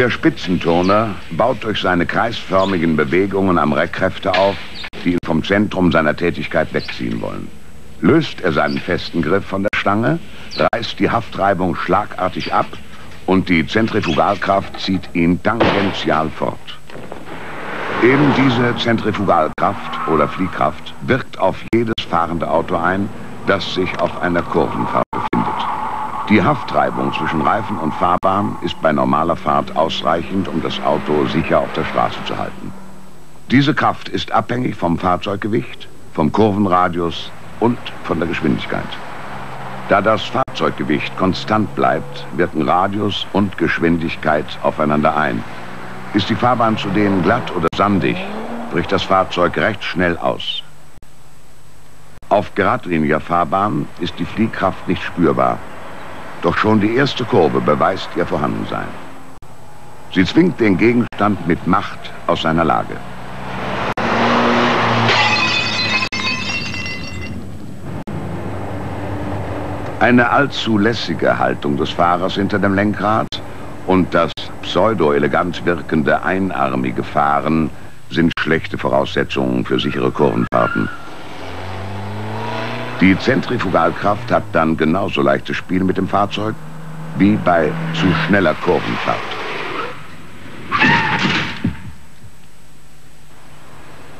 Der Spitzenturner baut durch seine kreisförmigen Bewegungen am Reck Kräfte auf, die ihn vom Zentrum seiner Tätigkeit wegziehen wollen. Löst er seinen festen Griff von der Stange, reißt die Haftreibung schlagartig ab und die Zentrifugalkraft zieht ihn tangential fort. Eben diese Zentrifugalkraft oder Fliehkraft wirkt auf jedes fahrende Auto ein, das sich auf einer Kurvenfahrt. Die Haftreibung zwischen Reifen und Fahrbahn ist bei normaler Fahrt ausreichend, um das Auto sicher auf der Straße zu halten. Diese Kraft ist abhängig vom Fahrzeuggewicht, vom Kurvenradius und von der Geschwindigkeit. Da das Fahrzeuggewicht konstant bleibt, wirken Radius und Geschwindigkeit aufeinander ein. Ist die Fahrbahn zudem glatt oder sandig, bricht das Fahrzeug recht schnell aus. Auf geradliniger Fahrbahn ist die Fliehkraft nicht spürbar. Doch schon die erste Kurve beweist ihr Vorhandensein. Sie zwingt den Gegenstand mit Macht aus seiner Lage. Eine allzu lässige Haltung des Fahrers hinter dem Lenkrad und das pseudo-elegant wirkende einarmige Fahren sind schlechte Voraussetzungen für sichere Kurvenfahrten. Die Zentrifugalkraft hat dann genauso leichtes Spiel mit dem Fahrzeug wie bei zu schneller Kurvenfahrt.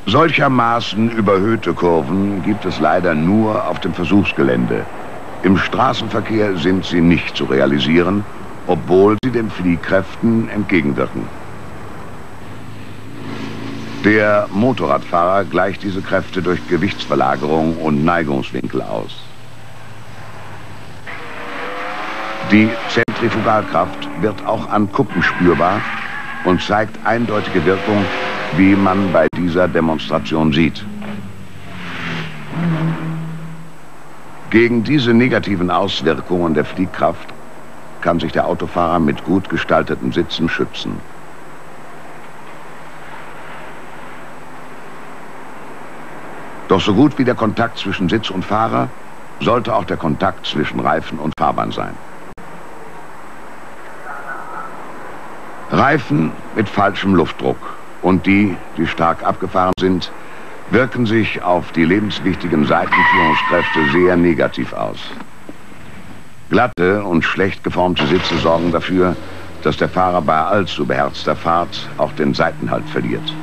Solchermaßen überhöhte Kurven gibt es leider nur auf dem Versuchsgelände. Im Straßenverkehr sind sie nicht zu realisieren, obwohl sie den Fliehkräften entgegenwirken. Der Motorradfahrer gleicht diese Kräfte durch Gewichtsverlagerung und Neigungswinkel aus. Die Zentrifugalkraft wird auch an Kuppen spürbar und zeigt eindeutige Wirkung, wie man bei dieser Demonstration sieht. Gegen diese negativen Auswirkungen der Fliehkraft kann sich der Autofahrer mit gut gestalteten Sitzen schützen. Doch so gut wie der Kontakt zwischen Sitz und Fahrer sollte auch der Kontakt zwischen Reifen und Fahrbahn sein. Reifen mit falschem Luftdruck und die, die stark abgefahren sind, wirken sich auf die lebenswichtigen Seitenführungskräfte sehr negativ aus. Glatte und schlecht geformte Sitze sorgen dafür, dass der Fahrer bei allzu beherzter Fahrt auch den Seitenhalt verliert.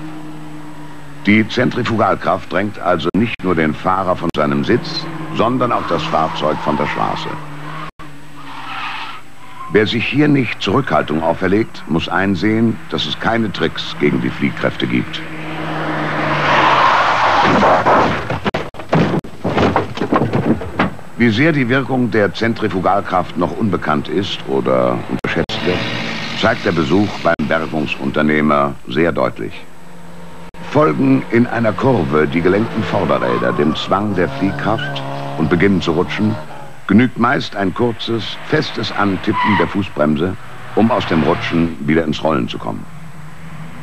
Die Zentrifugalkraft drängt also nicht nur den Fahrer von seinem Sitz, sondern auch das Fahrzeug von der Straße. Wer sich hier nicht Zurückhaltung auferlegt, muss einsehen, dass es keine Tricks gegen die Fliehkräfte gibt. Wie sehr die Wirkung der Zentrifugalkraft noch unbekannt ist oder unterschätzt wird, zeigt der Besuch beim Bergungsunternehmer sehr deutlich. Folgen in einer Kurve die gelenkten Vorderräder dem Zwang der Fliehkraft und beginnen zu rutschen, genügt meist ein kurzes, festes Antippen der Fußbremse, um aus dem Rutschen wieder ins Rollen zu kommen.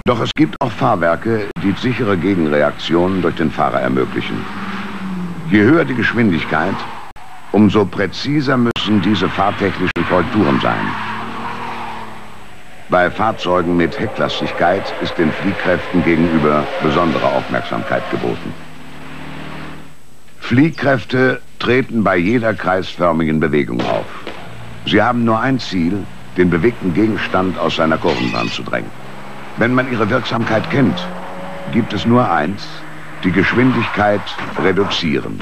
Doch es gibt auch Fahrwerke, die sichere Gegenreaktionen durch den Fahrer ermöglichen. Je höher die Geschwindigkeit, umso präziser müssen diese fahrtechnischen Korrekturen sein. Bei Fahrzeugen mit Hecklastigkeit ist den Fliehkräften gegenüber besondere Aufmerksamkeit geboten. Fliehkräfte treten bei jeder kreisförmigen Bewegung auf. Sie haben nur ein Ziel, den bewegten Gegenstand aus seiner Kurvenbahn zu drängen. Wenn man ihre Wirksamkeit kennt, gibt es nur eins, die Geschwindigkeit reduzieren.